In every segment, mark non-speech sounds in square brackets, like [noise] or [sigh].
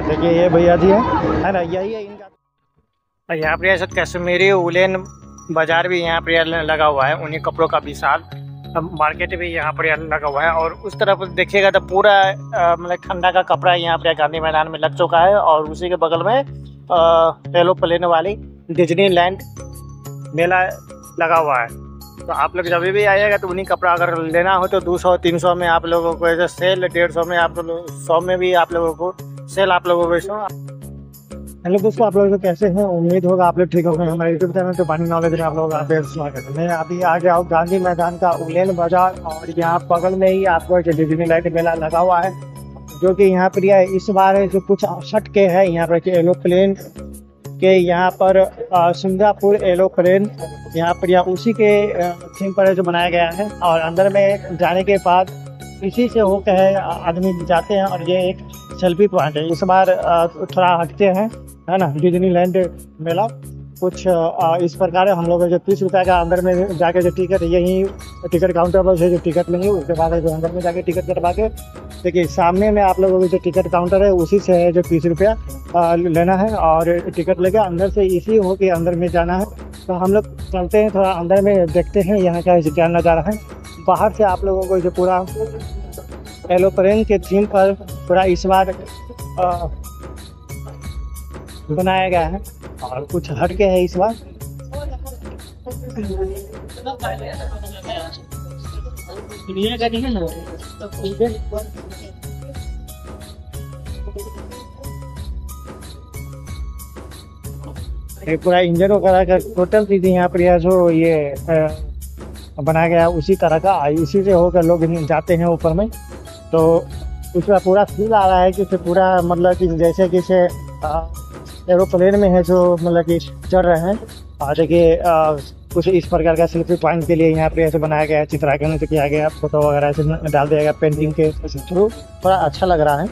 देखिए ये भैया जी है है ना? यही है इनका। यहाँ पर ऐसा कश्मीरी उलेन बाज़ार भी यहाँ पर लगा हुआ है, उन्हीं कपड़ों का विशाल मार्केट भी यहाँ पर लगा हुआ है और उस तरफ़ देखिएगा तो पूरा मतलब ठंडा का कपड़ा यहाँ पर गांधी मैदान में लग चुका है और उसी के बगल में एलो प्लेन वाली डिजनी लैंड मेला लगा हुआ है। तो आप लोग जब भी आइएगा तो उन्हीं कपड़ा अगर लेना हो तो दो सौ, तीन सौ में आप लोगों को, ऐसे सेल डेढ़ सौ में आप लोग, सौ में भी आप लोगों को सेल आप लोगों को हेलो दोस्तों, आप लोग तो कैसे हैं? उम्मीद होगा आप लोग ठीक होंगे। हमारे यूट्यूब चैनल पे पानी नॉलेज में आप लोग आप स्वागत है। मैं अभी आ गया हूँ गांधी मैदान का उलेन बाज़ार और यहाँ बगल में ही आपको डिजनी लाइट मेला लगा हुआ है, जो कि यहाँ पर इस बार जो कुछ के है, यहाँ पर एरोप्लेन के, यहाँ पर सिंगापुर एरोप्लेन यहाँ पर या उसी के थीम पर जो बनाया गया है और अंदर में जाने के बाद इसी से होकर आदमी जाते हैं और ये एक सेल्फी पॉइंट है। इस बार थोड़ा हटते हैं, है ना? डिजनीलैंड मेला, कुछ इस प्रकार हम लोग जो तीस रुपये का अंदर में जाके जो टिकट यही टिकट काउंटर पर जो टिकट लेंगे उसके बाद जो अंदर में जाके टिकट कटवा के, देखिए, सामने में आप लोगों को जो टिकट काउंटर है, उसी से जो तीस रुपया लेना है और टिकट लेके अंदर से इसी हो के अंदर में जाना है। तो हम लोग चलते हैं, थोड़ा अंदर में देखते हैं, यहाँ क्या का क्या नज़ारा है। बाहर से आप लोगों को जो पूरा एलोप्लेन के थीम पर पूरा इस बार बनाया गया है और कुछ हटके है इस बार। पूरा इंजन वगैरह का टोटल चीज़ यहाँ पर यह जो ये बनाया गया उसी तरह का इसी से होकर लोग जाते हैं ऊपर में। तो उसका पूरा फील आ रहा है कि पूरा मतलब कि जैसे कि से एरोप्लेन में है जो मतलब कि चढ़ रहे हैं। और देखिए कुछ इस प्रकार का सेल्फी पॉइंट के लिए यहाँ पे ऐसे बनाया गया है, चित्रांकन से किया गया फ़ोटो वगैरह ऐसे डाल दिया गया पेंटिंग के थ्रू थोड़ा अच्छा लग रहा है।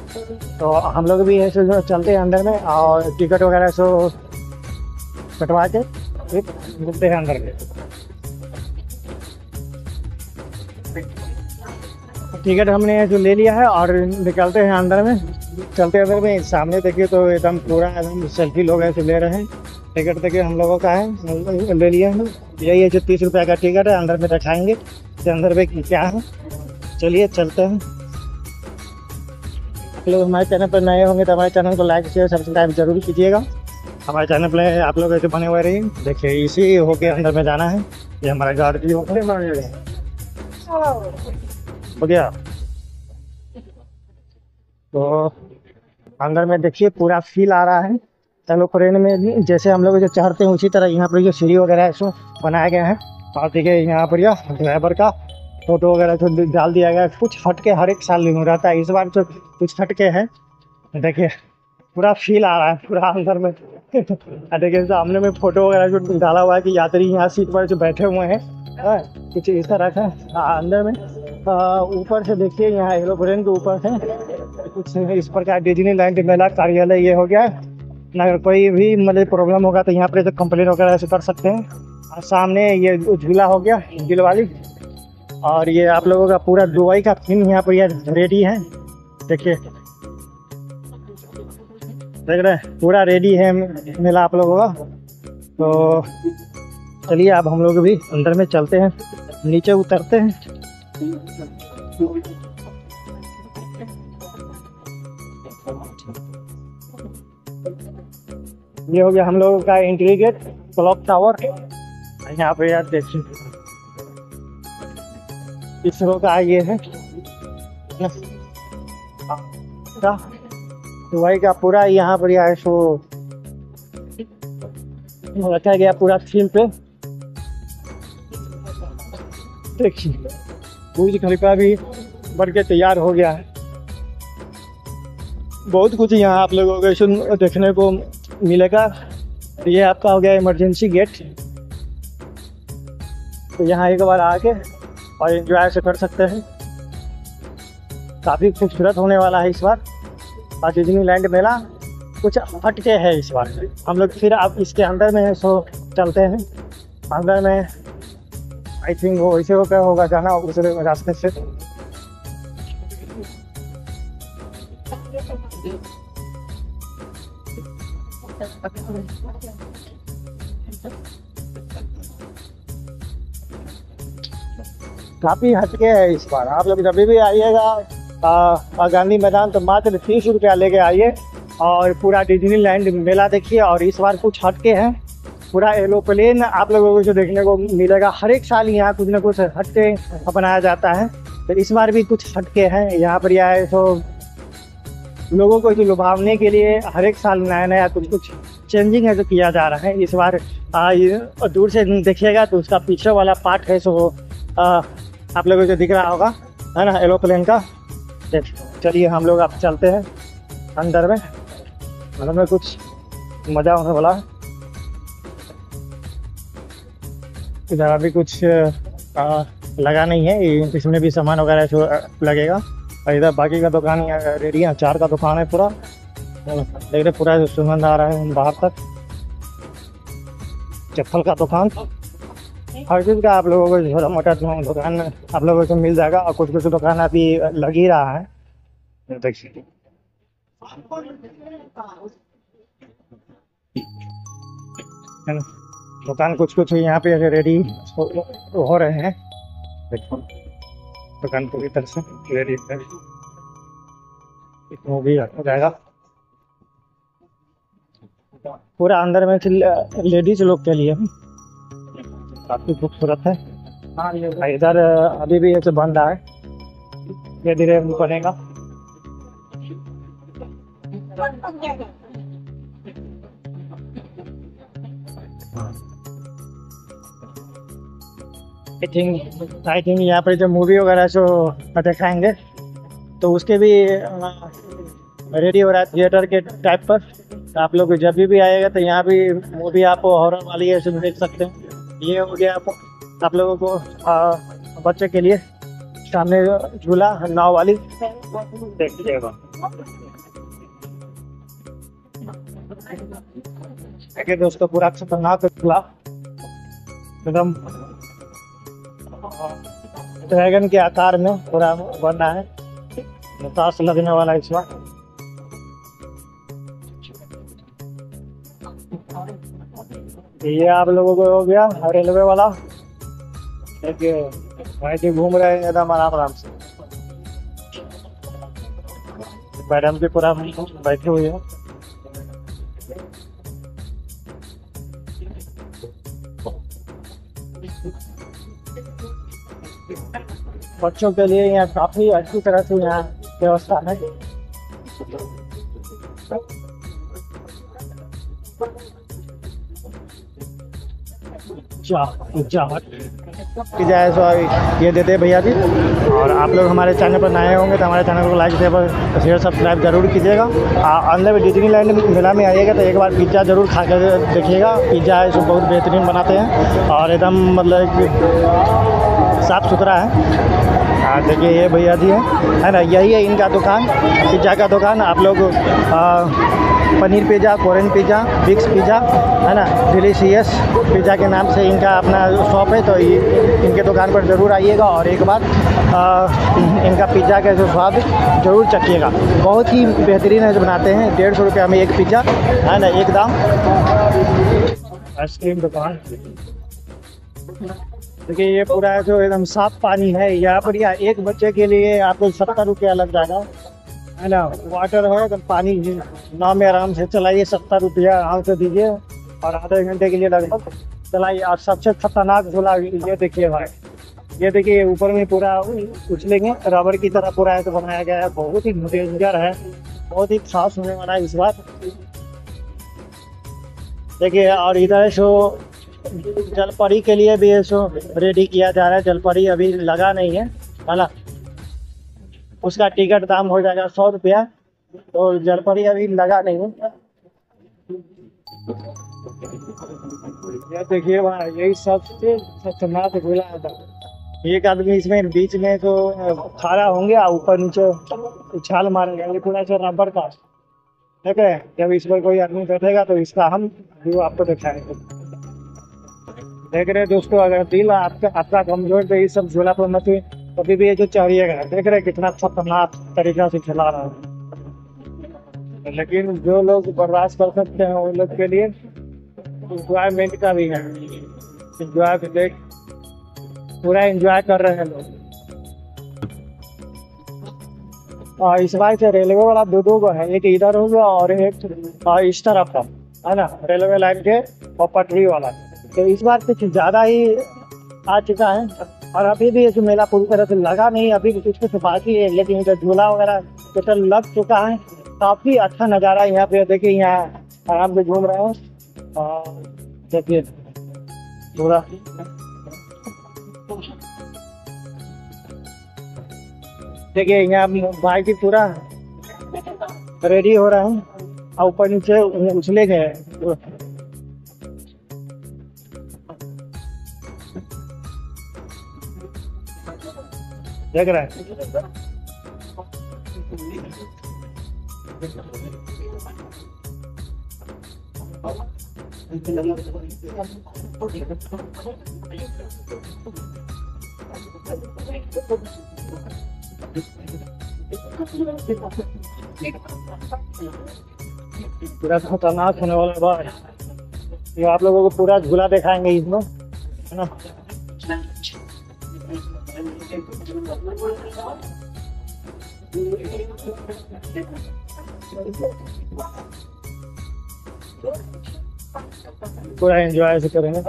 तो हम लोग भी ऐसे चलते हैं अंदर में और टिकट वगैरह सो कटवा के फिर मिलते हैं अंदर में। टिकट हमने जो ले लिया है और निकलते हैं अंदर में। चलते अंदर में, सामने देखिए तो एकदम पूरा एकदम सेल्फी लोग ऐसे ले रहे हैं। टिकट देखिए हम लोगों का है, ले लिया है। यही है जो तीस रुपये का टिकट है, अंदर में दिखाएँगे कि अंदर में क्या है? चलिए चलते हैं। लोग हमारे चैनल पर नए होंगे तो हमारे चैनल को लाइक शेयर सब्सक्राइब ज़रूर कीजिएगा। हमारे चैनल पर आप लोग ऐसे बने हुए रहिए। देखिए, इसी होके अंदर में जाना है। ये हमारा गाड़ी हो गया। तो अंदर में देखिए पूरा फील आ रहा है। एलोप्लेन में भी जैसे हम लोग जो चढ़ते हैं उसी तरह यहाँ पर जो सीढ़ी वगैरह है सो बनाया गया है। और देखिए यहाँ पर यह ड्राइवर का फ़ोटो वगैरह जो डाल दिया गया है। कुछ हटके हर एक साल नहीं रहता है। इस बार जो कुछ हटके है देखिए पूरा फील आ रहा है पूरा अंदर में। [laughs] देखिए सामने में फ़ोटो वगैरह जो डाला हुआ है कि यात्री यहाँ सीट पर जो बैठे हुए हैं। हाँ, कुछ इस तरह का अंदर में। ऊपर से देखिए, यहाँ एरोप्लेन के ऊपर से। कुछ इस प्रकार डिजनी लैंड मेला कार्यालय ये हो गया। अगर कोई भी मतलब प्रॉब्लम होगा तो यहाँ पर तो कंप्लेन वगैरह ऐसे कर सकते हैं। और सामने ये झूला हो गया, दिल वाली। और ये आप लोगों का पूरा दुबई का थीम यहाँ पर यह रेडी है। देखिए। देख रहे हैं, पूरा रेडी है मेला आप लोगों का। तो चलिए, अब हम लोग भी अंदर में चलते हैं, नीचे उतरते हैं। ये हो गया हम लोगों का एंट्री गेट क्लॉक टावर यहाँ पे यार देखिए इसरो का ये है। दुबई का पूरा यहाँ पर यह सो रखा गया पूरा थीम पे। देखिए। बुर्ज खलीफा भी बन के तैयार हो गया है। बहुत कुछ यहाँ आप लोगों को देखने को मिलेगा। ये आपका हो गया इमरजेंसी गेट तो यहाँ एक बार आके और एंजॉय से कर सकते हैं। काफ़ी खूबसूरत होने वाला है इस बार। और डिजनी लैंड मेला, कुछ हटके है इस बार। हम लोग फिर आप इसके अंदर में सो चलते हैं। अंदर में आई थिंक वो वैसे होकर होगा, जाना उस रास्ते से। काफ़ी हटके है इस बार। आप लोग जब भी आइएगा गांधी मैदान तो मात्र तीस रुपया लेके आइए और पूरा डिजनी लैंड मेला देखिए और इस बार कुछ हटके हैं। पूरा एरोप्लेन आप लोगों को जो देखने को मिलेगा हर एक साल यहाँ कुछ ना कुछ हटके अपनाया जाता है। तो इस बार भी कुछ हटके हैं यहाँ पर यह तो लोगों को लुभावने के लिए हर एक साल नया नया कुछ कुछ चेंजिंग है जो किया जा रहा है। इस बार आ, दूर से देखिएगा तो उसका पीछे वाला पार्ट है सो आ, आप लोगों को दिख रहा होगा है ना एरोप्लेन का। चलिए हम लोग आप चलते हैं अंदर में। अंदर में कुछ मज़ा होने वाला है। इधर अभी कुछ आ, लगा नहीं है। इसमें भी सामान वगैरह लगेगा। और इधर बाकी का दुकान रेडी है। चार का दुकान है पूरा। देख रहे पूरा सुगंध आ रहा है बाहर तक। चप्पल का दुकान। हर चीज़ का आप लोगों को छोटा मोटा दुकान आप लोगों को मिल जाएगा। और कुछ कुछ दुकान अभी लग ही रहा है। देखिए। दुकान कुछ कुछ यहाँ पे रेडी हो रहे हैं। देखो दुकान पूरी तरह से रेडी है। वो भी हो जाएगा। पूरा अंदर में लेडीज़ लोग के लिए। काफ़ी खूबसूरत है। हाँ, इधर अभी भी ऐसे बन रहा है। धीरे धीरे बनेगा आई थिंक आई थिंक यहाँ पर जो मूवी वगैरह जो दिखाएँगे तो उसके भी रेडी हो रहा है थिएटर के टाइप पर। तो आप लोग जब भी आएगा तो यहाँ भी मूवी आप हॉरर वाली है देख सकते हैं। ये हो गया आप, आप लोगों को आ, बच्चे के लिए सामने झूला नाव वाली। देख लीजिएगा। देखिए दोस्तों, पूरा खतरनाक झूला एकदम ड्रैगन के आकार में पूरा बना है। बतास लगने वाला इस बार। ये आप लोगों को हो गया रेलवे वाला। देखिए भाई जी घूम रहे हैं, एकदम आराम आराम से। मैडम भी पूरा बैठे हुए हैं। बच्चों के लिए यहाँ काफ़ी अच्छी तरह से यहाँ व्यवस्था है। जाए सो ये देते भैया जी। और आप लोग हमारे चैनल पर नए होंगे तो हमारे चैनल को लाइक, शेयर शेयर, सब्सक्राइब ज़रूर कीजिएगा। अंदर में डिजनी लैंड मेला में आइएगा तो एक बार पिज़्ज़ा ज़रूर खा कर देखिएगा। पिज़्ज़ा है बहुत बेहतरीन बनाते हैं और एकदम मतलब साफ़ सुथरा है। हाँ देखिए ये भैया जी है। है ना यही है इनका दुकान पिज़्ज़ा का दुकान। आप लोग आ, पनीर पिज़्ज़ा कोरियन पिज़्ज़ा बिक्स पिज़्ज़ा है ना डिलीशियस पिज़्ज़ा के नाम से इनका अपना शॉप है तो ये इनके दुकान पर ज़रूर आइएगा और एक बार इनका पिज़्ज़ा का जो स्वाद ज़रूर चखिएगा। बहुत ही बेहतरीन है जो बनाते हैं। डेढ़ सौ रुपये में एक पिज़्ज़ा है ना एक दाम। आइसक्रीम दुकान। देखिए, ये पूरा जो एकदम साफ़ पानी है, यहाँ पर या एक बच्चे के लिए आपको सत्तर रुपया लग जाएगा। है ना? वाटर है तो पानी नाव में आराम से चलाइए, सत्तर रुपया आराम से दीजिए, और आधे घंटे के लिए लगभग चलाइए, और सबसे खतरनाक झूला ये देखिए भाई। ये देखिए ऊपर में पूरा उछलेंगे रबर की तरह पूरा है तो बनाया गया है। बहुत ही डेंजर है। बहुत ही खास होने वाला है इस बार। देखिए, और इधर सो जलपरी के लिए भी सो रेडी किया जा रहा है। जलपरी अभी लगा नहीं है। है ना उसका टिकट दाम हो जाएगा सौ रुपया। तो जलपरी अभी लगा नहीं है। देखिए यही सबसे खतरनाक झूला था एक आदमी इसमें बीच में तो खड़ा होंगे ऊपर नीचे उछाल मारेंगे। ये पूरा रबर का। ठीक है? जब इस पर कोई आदमी बैठेगा तो इसका हम व्यू आपको दिखाएँगे। देख रहे दोस्तों, अगर दिल आपका आपका कमज़ोर तो ये सब झूला पर मत कभी भी ये जो चाहिएगा देख रहे कितना खतरनाक तरीका से चला रहा है। लेकिन जो लोग बर्दाश्त कर सकते हैं, उन लोग के लिए इंजॉयमेंट का भी है। इंजॉय देख, पूरा इंजॉय कर रहे हैं लोग। और इस बार से रेलवे वाला दो दो को है, एक इधर होगा और एक इस तरफ़ का, है ना? रेलवे लाइन के और पटरी वाला। तो इस बार कुछ ज़्यादा ही आ चुका है और अभी भी जो मेला पूरी तरह से लगा नहीं, अभी भी कुछ कुछ बाकी है, लेकिन जो झूला वगैरह टोटल लग चुका है। काफ़ी अच्छा नज़ारा यहाँ पे, देखिए यहाँ आराम से घूम रहे हैं। और देखिए पूरा देखिए यहाँ बाइक भी पूरा रेडी हो रहा है। और ऊपर नीचे उछले गए देख रहे हैं। पूरा खतरनाक होने वाला बार ये आप लोगों को पूरा झूला दिखाएँगे इसमें, है ना? पूरा एंजॉय से करेंगे.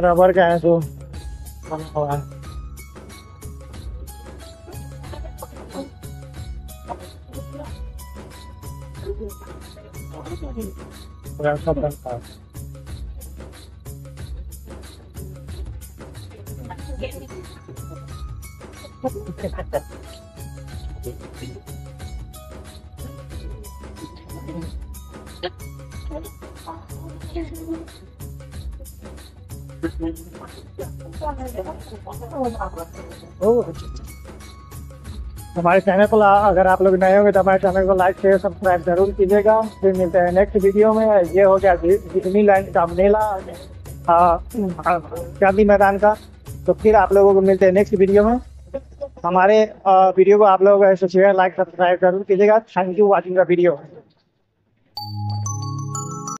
रबर का है तो permasalahan berangkat [laughs] berangkat Thank. हमारे चैनल को अगर आप लोग नए होंगे तो हमारे चैनल को लाइक शेयर सब्सक्राइब ज़रूर कीजिएगा। फिर मिलते हैं नेक्स्ट वीडियो में। ये हो गया जितनी लाइन का चांदी मैदान का। तो फिर आप लोगों को मिलते हैं नेक्स्ट वीडियो में। हमारे वीडियो को आप लोग शेयर लाइक सब्सक्राइब ज़रूर कीजिएगा। Thank you watching the video